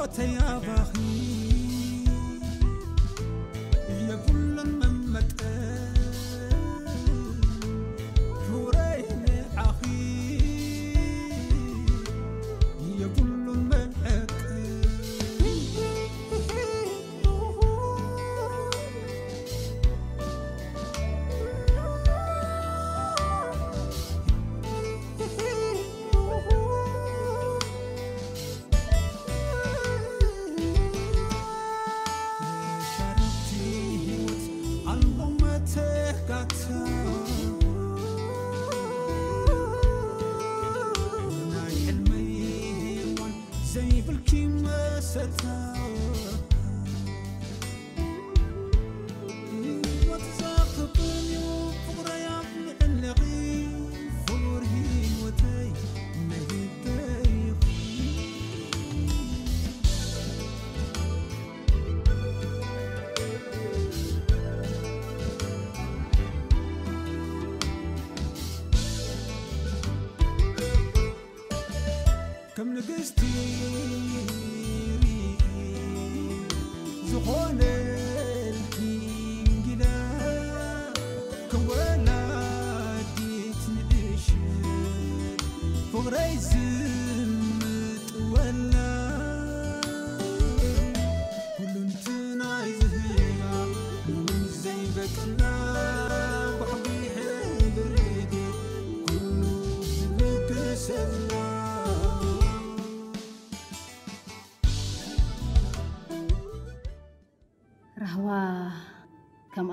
موت يا بخيل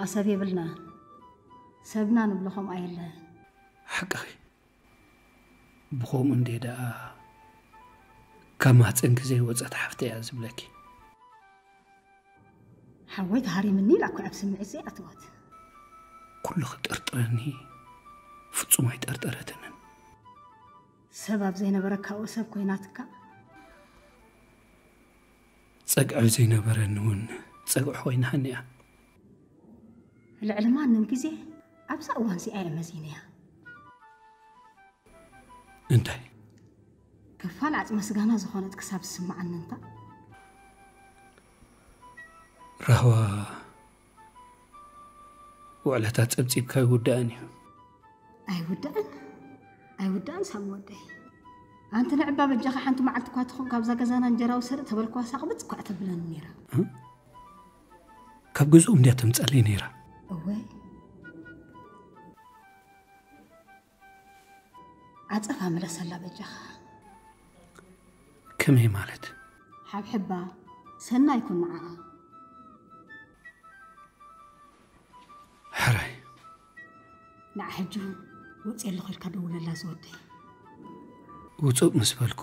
ሰብ የብልና ሰብና ንብሎ ከምኣ የለን ሓቂ ብኸምኡ እንዴ ደኣ ካብ ማህፀን ግዜ ወፀት ሓፍተ እያ ዝብለኪ ሓወይ ተሃሪምኒ ኢላ እኮ ኣብ ስምዒት ዘይኣትወት ኩሉ ክጠርጥረኒ ፍጹም ኣይጠርጠረትንን ሰብ ኣብ ዘይነበረካኡ ሰብ ኮይናትካ ፀግዒ ዘይነበረኒ እውን ፀግዒ ኮይናሃኒ እያ ልዕሊ ማንም ግዜ ኣብዛ እዋን እዚኣ እየ መዚነ እያ እንታይ ክፋል ዓፅመ ስጋና ዝኾነት ክሳብ ዝስማዓኒ እንታ ራህዋ ውዕለታት ፀብፂብካ ይውዳእን እዩ ኣይውዳእን ኣይውዳእን ሳብ ወደይ ኣንቲ ንዕባ በጃኻ ሓንቲ መዓልቲ እኳ ትኹን ካብዛ ገዛና እንጀራ ውሰድ ተበልኳ ሳቕብፅ እኳ ተብለኒ ነይራ ካብ ገዝኦም እንድያ ተምፀለይ ነይራ እወይ! ዓፀፋ መለሰላ በጃኻ። ከመይ ማለት? ሓብሕባ ሰናይ ኩን ንዓኣ ሕራይ! ንዓ ሕጂ ኣሎ ኮልካ ደውለላ ዝወደይ ውፁእ ምስ በልኩ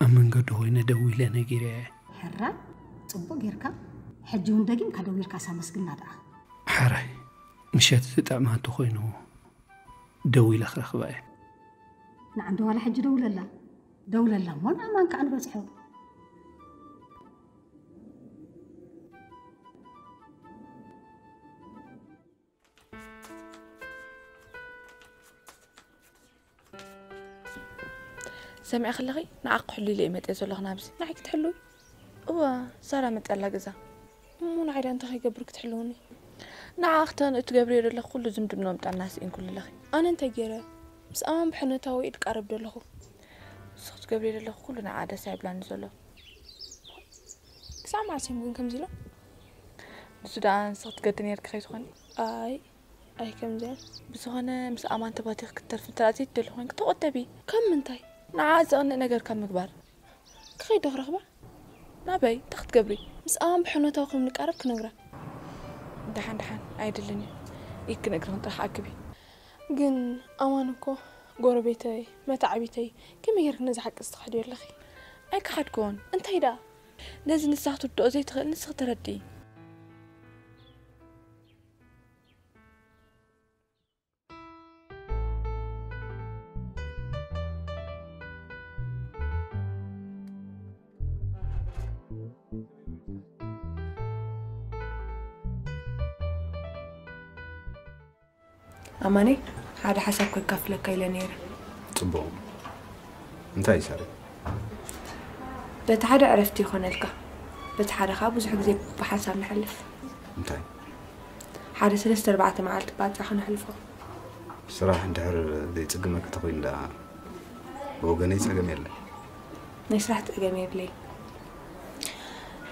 ኣብ መንገዲ ኮይነ ደው ኢለ ነጊረ። እየ ሕራይ! ፅቡቅ ጌርካ! ሕጂ እውን ደጊምካ ደው ኢልካ ሳመስግና ደኣ ሓራይ مشات تتع ما تخينو دوي لخر خباي نعم ولا حج دولة لا. دولة لا ما نعمان كأن بزحو سمع خلقي نعق حلي لي مت ازو لغنا بس نعك تحلوي. هو صار متقلق زا مو نعيد أنت خي قبرك تحلوني. ንዓ ክተን እትገብርዮ ዘለኹ ኩሉ ዝምድኖ ምጣና ስኢን ኩሉ ለኺ ኣነ እንታይ ገይረ ምስ ኣማን ብሕነታዊ ኢድ ቃረብ ዘለኹ ንስኽ ትገብርዮ ዘለኹ ኩሉ ንዓ ደስ ኣይብላኒ ዘሎ ክሳብ ማዕስዮም ግን ከምዚ ኢሎም ንሱ ደኣ ንስኽ ትገድን ነርክ ከይትኾኒ ኣይ ኣይ ከምዚኣ ብዝኾነ ምስ ኣማን ተባቲኽ ክትተርፊ እንተኣ ደሊ ኮይንክ ተቆጠቢ ከም ምንታይ ንዓ ዘቕንእ ነገር ካብ ምግባር ክኸይዶ ክረኽባ ናበይ እንታይ ክትገብሪ ምስ ኣማን ብሕነታዊ ከም ንቃረብ ክነግራ ድሓን ድሓን ኣይድልን እዩ ኢድ ክነግሪ ክንጥራሕ ኣክቢ ግን ኣማን እኮ ጎረቤተይ መታዕቢተይ ከመይ ጌርክ ነዚ ሓቂ ዝተኸድዮ ኣለኺ ኣይክሓድክዎን እንታይ ደኣ ነዚ ንስኻ ክትውድኦ ዘይትኽእል ንስኽ ተረዲእ ኣማነይ ሓደ ሓሳብ ከካፍለካ ኢለ ነይረ ፅቡቅ እንታይ ይሰርሕ በቲ ሓደ ዕረፍቲ ይኮነልካ በቲ ሓደ ከዓ ብዙሕ ግዜ ብሓሳብ ንሕልፍ እንታይ ሓደ ሰለስተ ኣርባዕተ መዓልቲ ባፃ ክነሕልፎ ስራሕ እንድሕር ዘይፅግመካ ተኮይኑ ዳ ብወገነይ ፀገም የለን ናይ ስራሕ ፀገም የብለይ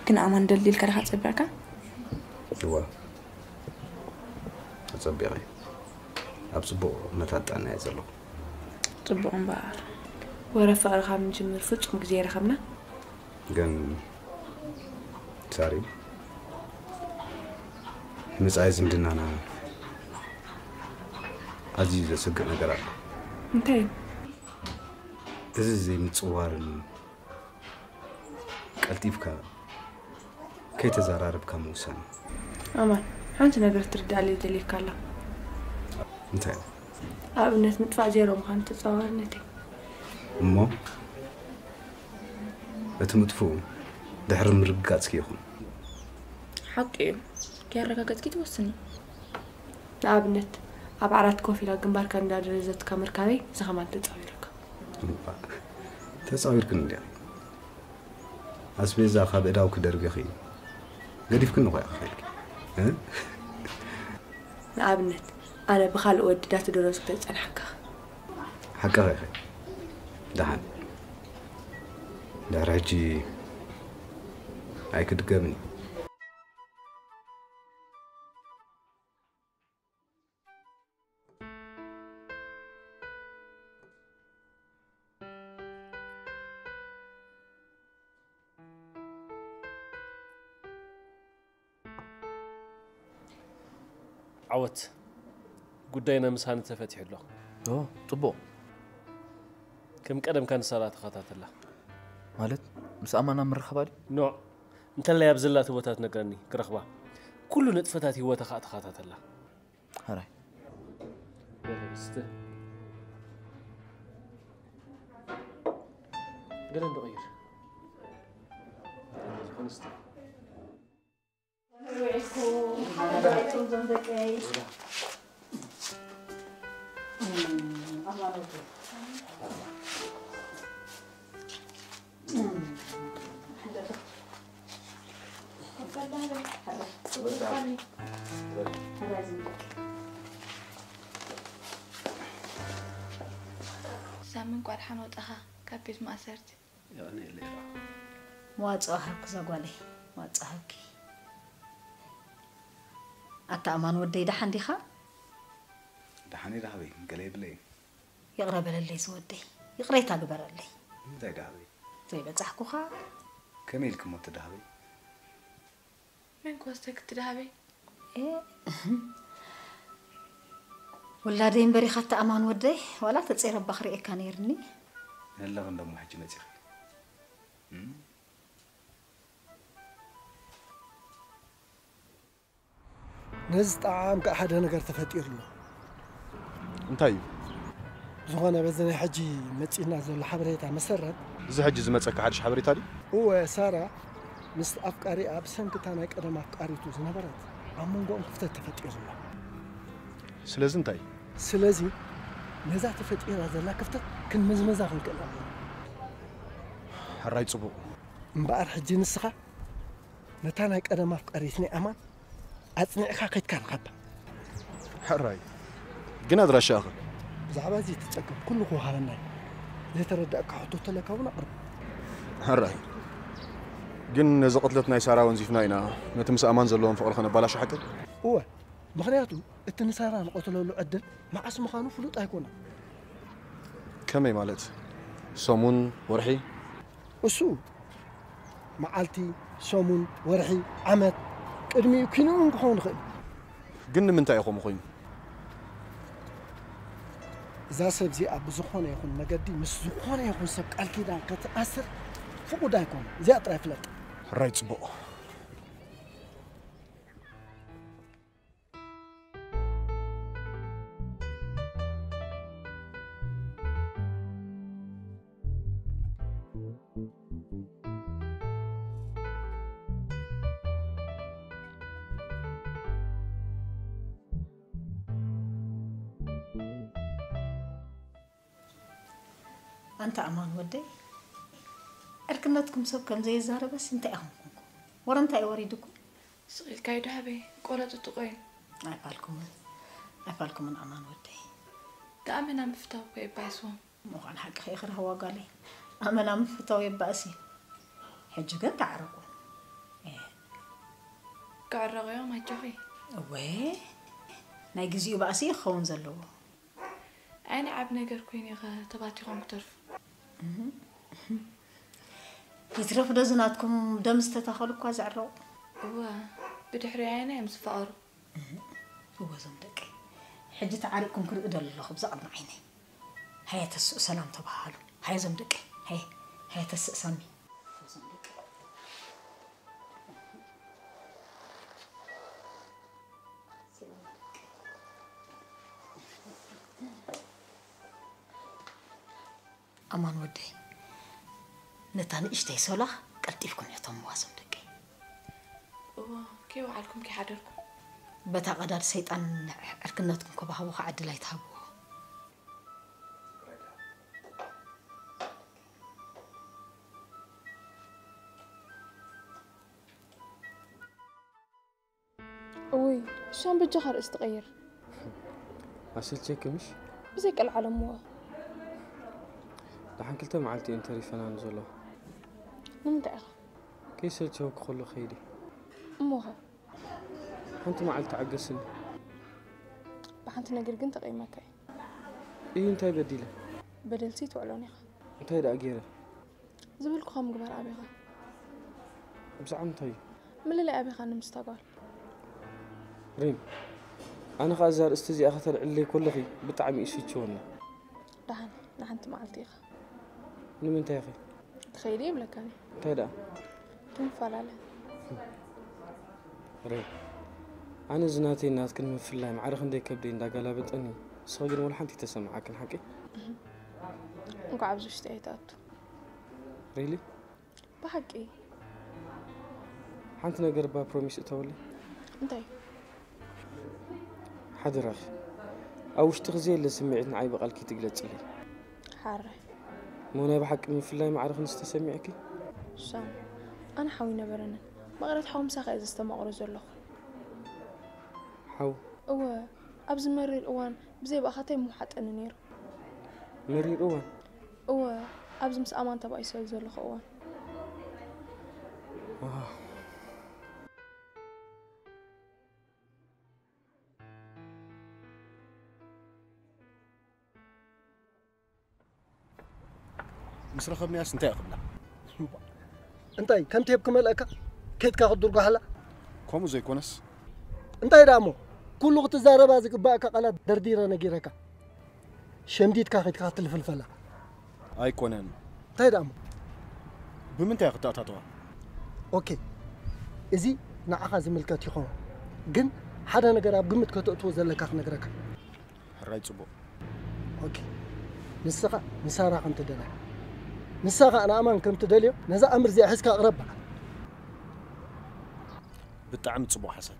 ግን ኣማን ደልዲልካ ዲኻ ፀቢዕካ እዋ ተፀቢቐ ኣብ ፅቡቅ ጣና እየ ዘለኹ ፅቡቅ እምበር። ወረፍ ፍቅርካ ምጅምር ፍፁም ግዜ ይረኸብና ግን ሳሪ ንመፃኢ ዝምድናና ኣዝዩ ዘስግእ ነገር ኣሎ እንታይ? እዩ እዚ ዘይምፅዋርን ቀልጢፍካ ከይተዘራርብካ ምውሳን ኣማን ሓንቲ ነገር ትርዳእለ ደሊካ ኣላ እንታይ ኣብነት ምጥፋእ ዜሮ ምዃኑ ተፀዋርነት እዩ እሞ እቲ ምጥፍኡ ድሕሪ ምርግጋፅ ይኹን ሓቂ እዩ ከያረጋገፅኪ ትወስኒ ንኣብነት ኣብ ዓራት ኮፍ ኢላ ግንባርካ እንዳደረዘትካ ምርካበይ ዝኸማን ተፃዊሩካ ተፃዊርክን እንዲያ ኣስቤዛ ካብ እዳው ክደርገኺ ገዲፍክን ንኮያ ክኸልኪ ንኣብነት ኣነ ብካልእ ወዲ ዳተደረዝኩ ተፀናሕካ ሓቀኸ ይኸ ድሓን ድሕሪ ሕጂ ኣይክድገምን እዩ ዓወት ጉዳይና ምሳኒ ተፈቲሑ ኣሎ ኦ ፅቡቅ ከም ቀደምካ ንሳላ ተኸታተላ ማለት ምስ ኣማና ምርኸባ ድዩ ኖ እንተለይ ኣብ ዘላቲ ቦታ ትነግረኒ ክረኽባ ኩሉ ንጥፈታት ሂወታ ከዓ ተኸታተላ ሃራይ ስተ ገለ ንቕይር ዝኾነ ስተ ሳምን ቋድሓን ወጣኻ ካብ ቤት ማእሰርቲ ዋፅኦ ሃብኪ ዘጓለይ ዋፅኦ ሃብኪ ኣተኣማን ወደይ ዳሓን ዲኻ ድሓኒ ዳሃበይ ገለ የብለይ ይቕረበለለይ ዝወደይ ይቕረይታ ግበረለይ እንታይ ዳሃበይ ዘይበፃሕኩኻ ከመይ ኢልክ ሞ ትዳሃበይ መን ኮስተ ክትድሃበይ ወላደይ እምበሪኻ ተኣማን ወደይ ዋላ ተፀረባ ክሪኤካ ነይርኒ ነለቕ እንደሞ ሕጂ መፂኺ ነዚ ጣዕም ከዓ ሓደ ነገር ተፈጢሩ ኣሎ እንታይ እዩ ዝኾነ በዚ ናይ ሕጂ መፂና ዘሎ ሓበሬታ መሰረት እዚ ሕጂ ዝመፀካ ሓድሽ ሓበሬታ ድዩ እወ ሳራ ምስ ኣፍቃሪኣ ብሰንኪታ ናይ ቀደም ኣፍቃሪቱ ዝነበረት ኣብ መንጎኦም ክፍተት ተፈጢሩ ኣሎ ስለዚ እንታይ ስለዚ ነዛ ተፈጢራ ዘላ ክፍተት ክንመዝመዛ ክንክእል ኣለና ሕራይ ፅቡቕ እምበኣር ሕጂ ንስኻ ነታ ናይ ቀደም ኣፍቃሪት ናይ ኣማን ኣፅኒዕካ ከይድካ ንኸባ ሕራይ ግን ኣድራሻ ኸ ብዛዕባ እዚ ትፀገም ኩሉ ክወሃበና እዩ ዘይተረዳእካ ሕቶ ተለካ እውን ኣቕርብ ሕራይ ግን ነዚ ቅትለት ናይ ሳራ ወንዚፍና ኢና ነቲ ምስ ኣማን ዘለዎም ፍቕሪ ከነባላሽ ሓቂ እወ ምክንያቱ እቲ ንሳራ ንቐትለሉ ዕድል መዓስ ምዃኑ ፍሉጥ ኣይኮነን ከመይ ማለት ሰሙን ወርሒ እሱ መዓልቲ ሰሙን ወርሒ ዓመት ቅድሚኡ ኪኑ እውን ክኸውን ይኽእል ግን ንምንታይ እዩ ከምኡ ኮይኑ እዛ ሰብ እዚኣ ብዝኾነ ይኹን መገዲ ምስ ዝኾነ ይኹን ሰብ ቃል ኪዳን ክትኣስር ፍቑድ ኣይኮነ እዚኣ ጥራይ ፍለጥ ሕራይ ፅቡቕ أنت أمان ودي أركناتكم سوف كم زي الزهرة بس أنت أهمكم ورا أنت أوريدكم سقيل كايد هبي قولة تتقين أفعلكم أفعلكم من أمان ودي تأمنا مفتاو كي باسون مغان حق خيخر هوا قالي أمنا مفتاو يباسي حجي قد تعرقوا إيه كعرق يوم هجوي وي ناي جزيو بأسي خون زلو أنا عب نقر كويني غا تباتي غم ترفو ይትረፍ ደዝናትኩም ደም ዝተተኸሉ እኳ ዝዕረቑ እወ ብድሕሪ ዓይነ እዮም ዝፈቐሩ እወ ዞም ደቂ ሕጂ ተዓሪቕኩም ክሪኡ ደሎ ኣለኹ ብዛቕድሚ ዓይነይ ሃየ ተስኡ ሰላም ተባሃሉ ሃየ ዞም ደቂ ሃየ ሃየ ተስእ ሰሚ نتا نشتي سولا؟ قلتيفكم يتم واسم دكي. كيف عالكم كي حدركم بتا قدر سيطان كبها وخا عدل يتهبو. وي شان بجهر استغير؟ أسلتك مش بزيك العالم هو دحين كلتا معلتي انتري فنان زولو نمدعها كي توك خلو خيري؟ أموها أنت ما عالت عقسل بحنت نقر قنت قي ماكاي إيه أنت بديلة. بدلتي تعلوني أنت هيدا أجيرة زبلك خام قبر أبيغا بزعم أنت من اللي أبيغا نمستقال ريم أنا خازر استزي أخذت اللي كل خي بتعمي إشي تشونا دحن دحن عالتي خا نمنتي خي تخيلي ولا كاني طيب. تيدا تنفر ري أنا زناتي الناس كن من فلان عارف عندي كبدين دا قلبت أني صغير ولا حنتي تسمع كن حكي. نقعب زوج تأتاتو ريلي؟ بحكي. حنت نقر با بروميس تولي؟ انتي حد أو أوش تغزي اللي سمعتنا عيب قالكي تقلت لي. حاره وأنا حق من فلاي الله ما عرف نستسمعك شام أنا حاوي نبرنا ما قرأت حوم ساخ إذا استمع رز الله حاو أو أبز مري الأوان بزي باخاتي مو حط ان نير مري الأوان. أو أبز مس أمان تبع يسال زلخ أوان. آه. ምስ ረኸብናያስ እንታይ ይኽብላ እንታይ ከምቲ ሄብ ክመልአካ ከይድካ ክትድርጓሓላ ከምኡ ዘይኮነስ እንታይ ዳ እሞ ኩሉ ክትዛረባ ዝግባእካ ቃላት ደርዲረ ነጊረካ ሸምዲድካ ከይድካ ክትልፍልፈላ ኣይኮነን እንታይ ዳ እሞ ብምንታይ ክትኣታተዋ ኦኬ እዚ ንዓኻ ዝምልከት ይኸውን ግን ሓደ ነገር ኣብ ግምት ከተእትዎ ዘለካ ክነግረካ ሕራይ ፅቡቕ ኦኬ ንስኻ ንሳራ ከም ትደልያ ንሳኻ ንኣማን ከም ትደልዮ ነዛ ኣምር እዚኣ ሒዝካ ኣቕረባ ብጣዕሚ ፅቡቕ ሓሳብ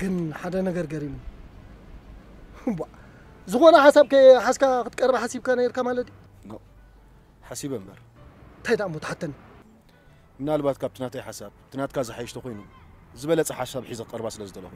ግን ሓደ ነገር ገሪሙ ዝኾነ ሓሳብ ሓስካ ክትቀርብ ሓሲብካ ነርካ ማለት እዩ ሓሲበ እምበር እንታይ ደኣ እሞ ትሓተኒ ምናልባት ካብቲ ናተይ ሓሳብ እቲ ናትካ ዝሓይሽቶ ኮይኑ ዝበለፀ ሓሳብ ሒዘ ክቐርባ ስለ ዝደለኹ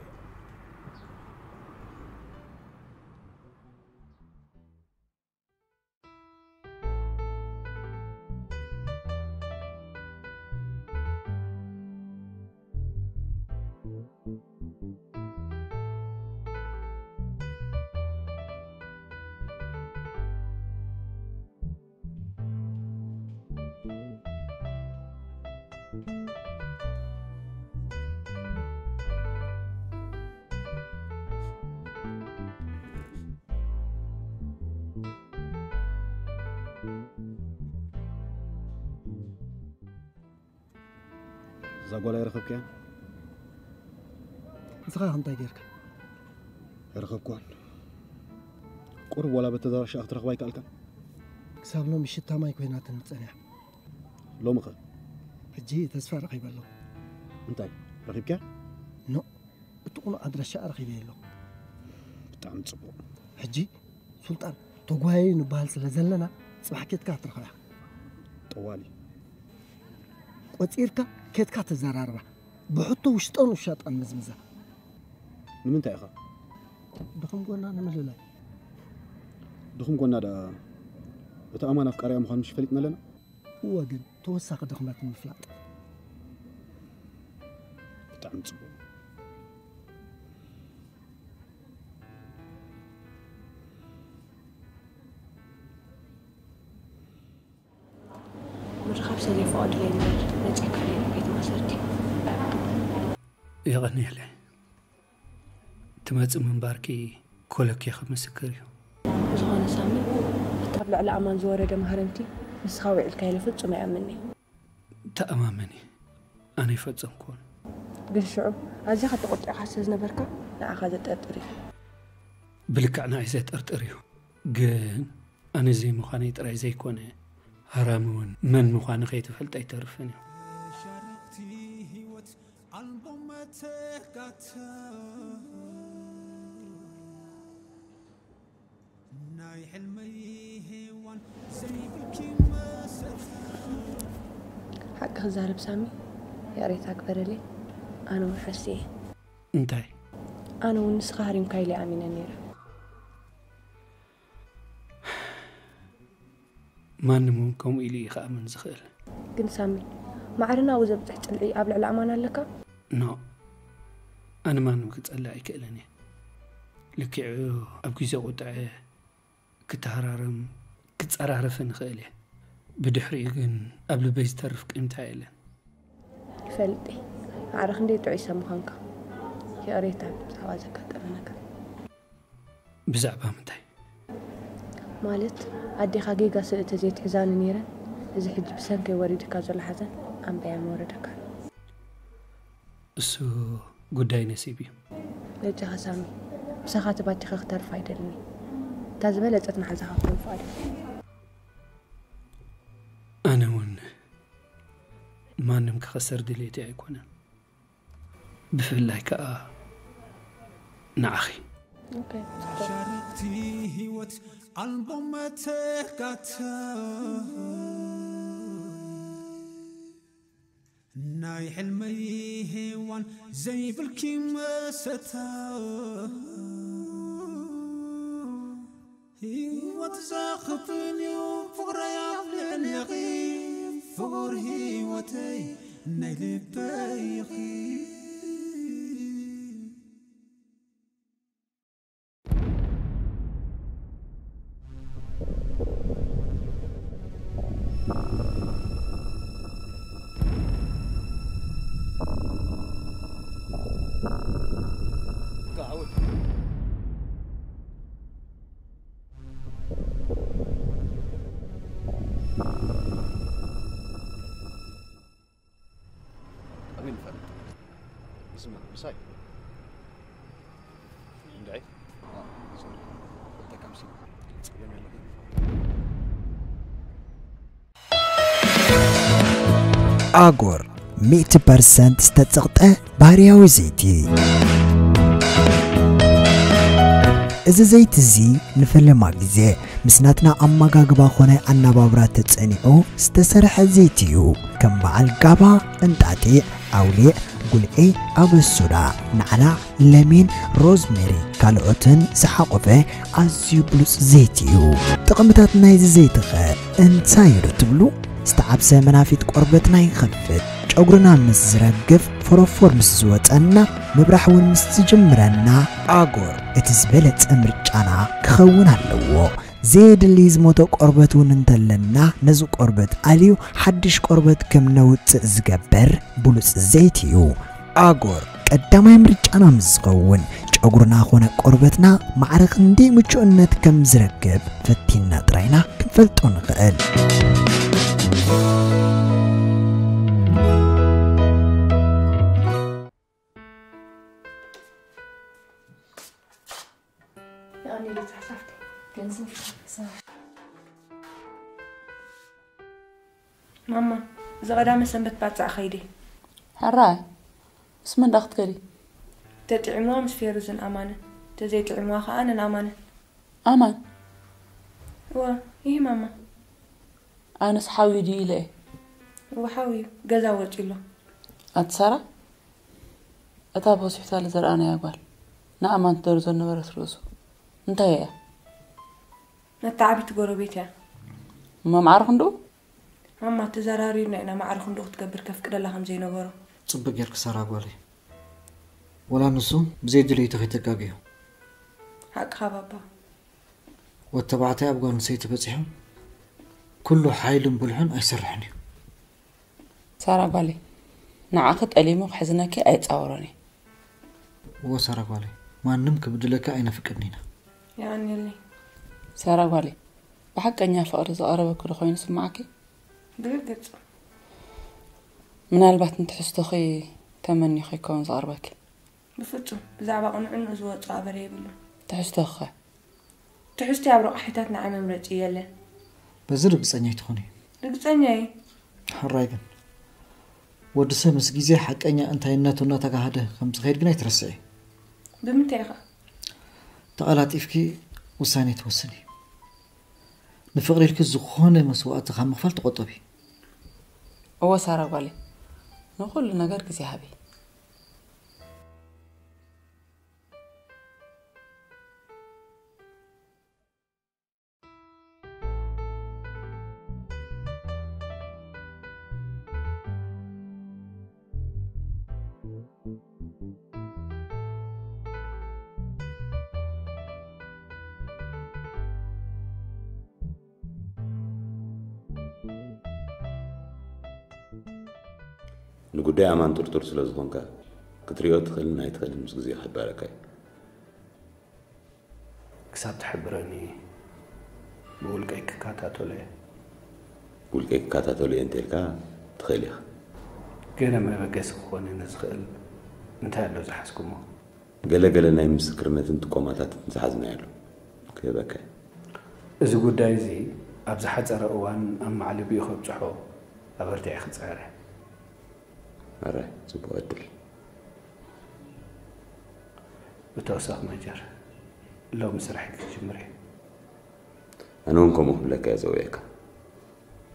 ንስኻ እንታይ ጌርካ ኣይረኸብክዋን ቁርብ ዋላ በተደራሻ ክትረኽባ ይከኣልካ ክሳብ ሎሚ ሽታማይ ኮይናትን ንፀንያ ሎሚ ኸ ሕጂ ተስፋ ረኺበ ኣለኹ እንታይ ረኺብክያ ኖ እቲ ቁኑዕ ኣድራሻ ረኺበ ኣሎ ብጣዕሚ ፅቡቕ ሕጂ ሱልጣን ተጓያዩ ንበሃል ስለ ዘለና ፅባሕ ኬትካ ትረኽባ ጠዋሊ ቆፂርካ ኬትካ ተዘራርባ ብሕቶ ውሽጦን ውሻጣን ምዝምዛ ንምንታይ ኢኻ ድኹም ጎና ንምልላይ ድኹም ጎና ዳ እቲ ኣማን ኣፍቃርያ ምዃኑ ምሽ ፈሊጥና ኣለና እወ ግን ተወሳኺ ድኽመት ምፍላጥ ብጣዕሚ ፅቡቕ ምርኻብ ስለይፈቐድለይ ነፂካ ቤት ማሰርቲ ይቐኒየለ ትመፅእ ምንባርኪ ኮለኪ ከምስክር እዩ ዝኾነ ሳሚ እቲ ኣብ ልዕሊ ኣማን ዝወረደ ማህረምቲ ንስኻ ውዒልካ ኢለ ፍጹም ኣይኣምኒ ተኣማመኒ ኣነ ይፈፀምክዎን ግን ሽዑ ኣዝኻ ተቆጢዕካ ስለ ዝነበርካ ንዓኻ ዘጠርጥር እዩ ብልክዕ ንኣይ ዘጠርጥር እዩ ግን ኣነ ዘይ ምዃነይ ጥራይ ዘይኮነ ሃራሚ እውን መን ምዃኑ ከይትፈልጥ ኣይተርፍን እዩ ሻርክቲ ህይወት ኣልቦ መተካተ ናይ ሕልመይ ሄዋን ዘይብልኪ መሰት ሓቂ ክዛረብ ሳሚ የሬታ ግበረለይ ኣነ እውን ሓሲ እየ እንታይ ኣነ እውን ንስኻ ሃሪምካ ኢለ ኣሚነ ነይረ ማንም እውን ከምኡ ኢሉ እዩ ከኣምን ዝኽእል ግን ሳሚ ማዕርና ኣብኡ ዘብፅሕ ፅልዒ ኣብ ልዕሊ ኣማን ኣለካ ኖ ኣነ ማንም ክፀልእ ኣይክእልን እየ ልክዑ ኣብ ግዜ ቁጥዐ ክተሃራርም ክፀራርፍ ንኽእል እየ ብድሕሪኡ ግን ኣብ ልበይ ዝተርፍ ቅምታ የለን ይፈልጥ ማዕረ ክንደይ ጥዑይ ሰብ ምዃንካ የሬታ ብዛዕባ ዘጋጠመ ነገር ብዛዕባ ምንታይ ማለት ኣዴኻ ጌጋ ስእሊ ተዘይትሕዛኒ ነይረን እዚ ሕጂ ብሰንከይ ወሪድካ ዘሎ ሓዘን ኣንበያ መወረደካ እሱ ጉዳይ ነሲብ እዩ ለጃኻ ሳሚ ብሳኻ ተባቲኻ ክተርፍ ኣይደልኒ እታ ዝበለፀት ማሕዛኻ ክተን ፍቓድ ኣነ እውን ማንም ክኸሰር ድሌት ኣይኮነን ብፍላይ ከዓ ንዓኺ ሻርክቲ ህይወት ኣልቦ መተካተ ናይ ሕልመይ ሄዋን ዘይብልኪ መሰታ هیوت زاخفنی و فقریم لنیقی فقر هیوتی نلبیقی ኣጎር 100% ዝተጸቕጠ ባህርያዊ ዘይቲ። እዚ ዘይቲ እዚ ንፈለማ ግዜ ምስ ናትና ኣመጋግባ ኮነ ኣነባብራ ተጸኒዑ ዝተሰርሐ ዘይቲ እዩ። ከም በዓል ጋባ እንጣጢዕ ኣውሊዕ ጉልዒ ኣበሱዳ ናዕናዕ ለሚን ሮዝሜሪ ካልኦትን ዝሓቆፈ ኣዝዩ ብሉፅ ዘይቲ እዩ። ጥቕምታት ናይዚ ዘይቲ ኸ እንታይ ዶ ትብሉ ዝተዓብሰ መናፊት ቆርበትና ይኸፍት ጨጉርና ምስ ዝረግፍ ፎሮፎር ምስ ዝወፀና ምብራሕ እውን ምስ ዝጅምረና ኣጎር እቲ ዝበለፀ ምርጫና ክኸውን ኣለዎ። ዘየድሊ ዝሞቶ ቆርበት እውን እንተለና ነዚ ቆርበት ኣልዩ ሓድሽ ቆርበት ከም ነውፅእ ዝገበር ብሉፅ ዘይቲ እዩ። ኣጎር ቀዳማይ ምርጫና ምስ ዝኸውን ጨጉርና ኮነ ቆርበትና ማዕረ ክንደይ ምቹእነት ከም ዝረክብ ፈቲና ጥራይና ክንፈልጦ ንኽእል يعني ماما إذا غدا مثلا بتبتع خيدي هراي بس من ضغط كري؟ تتعموا مش في رزن أمانة. تزيت عموا خان أمانة. أمان. و إيه ماما؟ ኣነስ ሓዊ ድዩ ኢለ እየ ወሓዊ እዩ ገዛ ወፂ ኣሎ ኣትሰራ እታ ብሆስፒታል ዘረኣናያ ጓል ንኣማን ትደርዞ ነበረት ርእሱ እንታይ እያ ነታ ዓቢት ጎረቤት እያ እማ ማዕረ ክንድኡ ማማ ተዘራሪብና ኢና ማዕረ ክንዱ ክትገብር ከፍቅደላ ከም ዘይነበሮ ፅቡቅ ጌርክ ሰራ ጓል እዩ ወላ ንሱ ብዘይ ድልይቱ ከይተጋግዩ ሓቅኻ ባባ ወዲ ተባዕታይ ኣብ ጓል ኣንሰይቲ በፂሖም ኩሉ ሓይልን ብልሑን ኣይሰርሕን እዩ ሳራ ጓሌ ንዓኺ ጠሊሙ ክሕዝነኪ ኣይፃወሮን እየ እዎ ሰራ ጓል ማንም ክብድለካ ኣይነፍቅድኒ ኢና ይኣኒልኒ ሳራ ጓሌ ብሓቀኛ ፍቅሪ ዘቐረበክ ዶ ኮይኑ ስማዓኪ ብርግፅ ምናልባት ንትሕዝቶኺ ተመኒኹ ይከውን ዘቕርበኪ ብፍፁም ብዛዕባ ቅንዕንኡ ዝወፁ ኣበረ የብሉ ትሕዝቶኺ ኸ ትሕዝቶ ኣብ ረቑሒታት ንዓይ መምረፂ የለን በዚ ርግፀኛ ይትኾን እዩ ርግፀኛ እዩ ሕራይ ግን ወዲ ሰብ ምስ ግዜ ሓቀኛ እንታይነቱ እናተካሃደ ከም ዝኸይድ ግን ኣይትረስዕ እዩ ብምንታይ ኢኻ ተቐላጢፍኪ ውሳኔ ትወስን እዩ ንፍቅሪ ኢልኪ ዝኾነ መስዋእቲ ካብ ምኽፋል ተቆጠቢ እዎ ሳራ ጓሌ ንኩሉ ነገር ግዜ ሃቢ ንጉዳይ ኣማን ጥርጡር ስለ ዝኾንካ ክትሪኦ ትኽእልን ኣይትኽእልን ምስ ግዜ ክባረካ እዩ ክሳብ ትሕብረኒ ብውልቀይ ክከታተሎ እየ ውልቀይ ክከታተሉ እየ እንተልካ ትኽእል ኢኻ ገለ መበገሲ ክኾነ ንዝኽእል እንታይ ኣሎ ዝሓዝኩሞ ገለገለ ናይ ምስክርነትን ጥቆማታትን ዝሓዝና ኣሎ ክህበካ እዚ ጉዳይ እዚ ኣብ ዝሓፀረ እዋን ኣብ ማዕሊ ብኡ ከብፅሖ ኣብ ኣርትዒ آره زبا أدل وتوساق مجر. لو مسرحك جمري. أنا ونكم مهم لك يا زويك.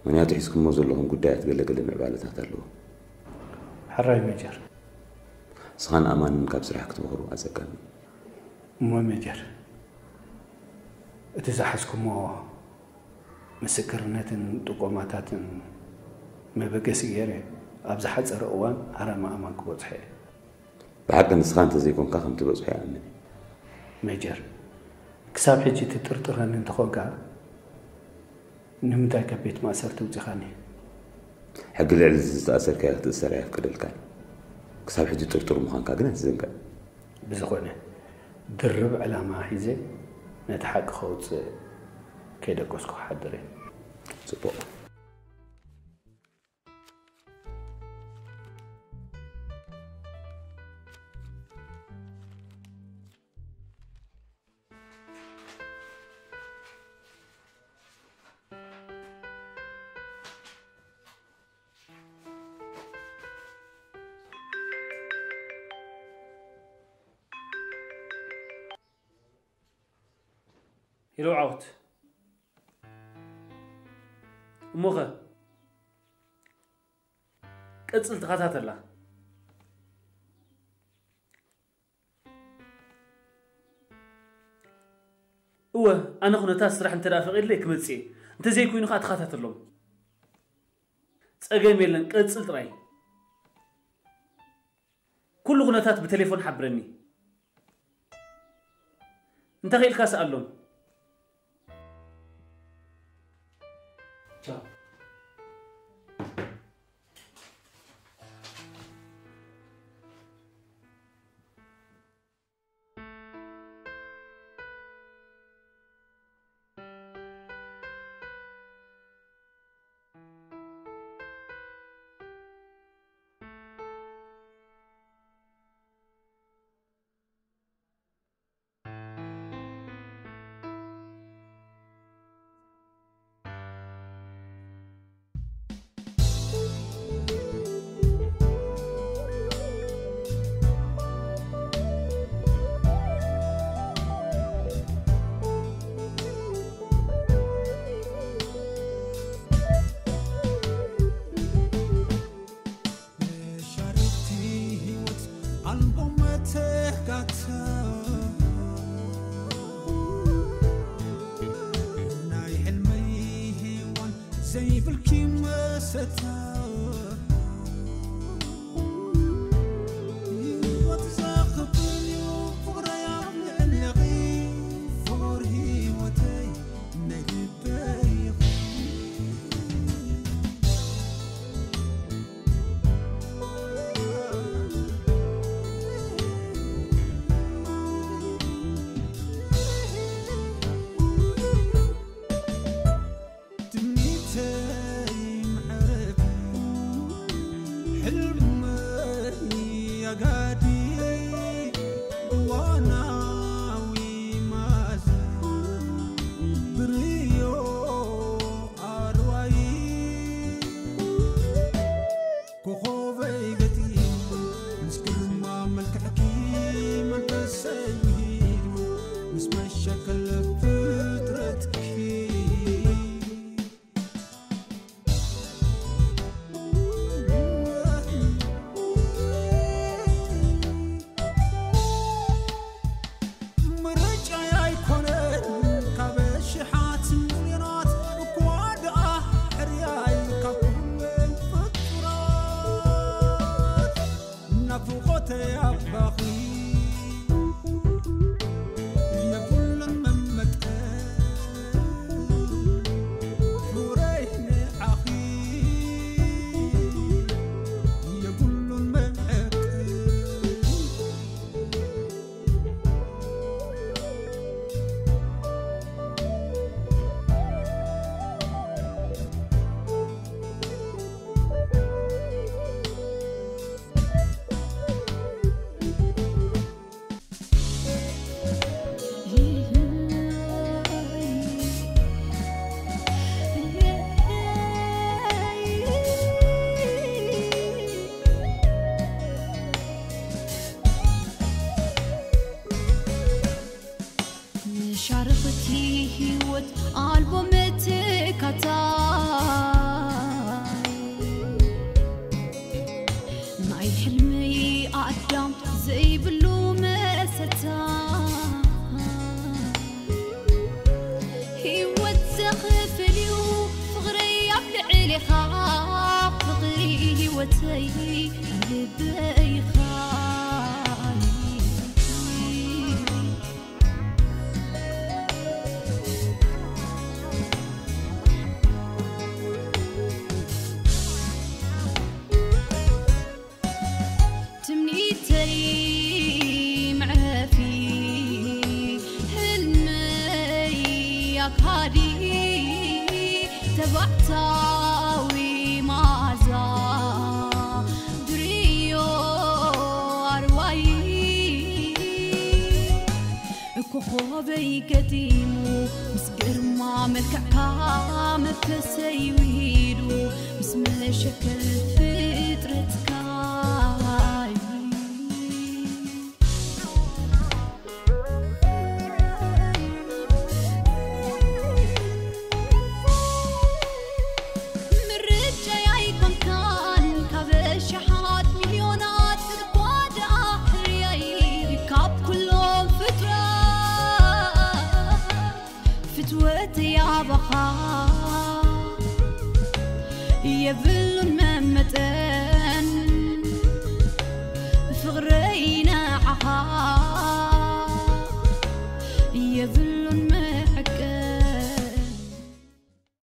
من ياتحسكم مزلهم قدايات قل قل معبالتات له حراي مجر. سخان أمان من كاب سرحك تبهرو أزقان مو مجر. اتزحسكم مسكرنة تقوماتات مبقى سيارة ኣብ ዝሓፀረ እዋን ሃረማ ኣማን ክበፅሖ እየ ብሓቂ ንስኻ እንተዘይኮንካ ከም ትበፅሖ ይኣምን ሜጀር ክሳብ ሕጂ ትጥርጥረኒ እንተኾንካ ንምንታይ ካብ ቤት ማእሰር ትውፅኻኒ ሕጊ ልዕሊ ዝተኣሰርካ ክትእሰር ኣይፍቅደልካ ክሳብ ሕጂ ጥርጡር ምዃንካ ግን ኣይትዘንጋዕ ብዝኾነ ድርብ ዕላማ ሒዘ ነቲ ሓቂ ከውፅእ ከይደገስኩ ክሓድር እየ ፅቡቅ يلو عوت. مخه قصلت خاطر لا هو أنا خنتا صراح أنت رافق لي كمصي أنت زي كوينو خاطر خاطر لهم صغي ميلن قصل طراي كل غنتات بتليفون حبرني انت غير كاس قال Necessity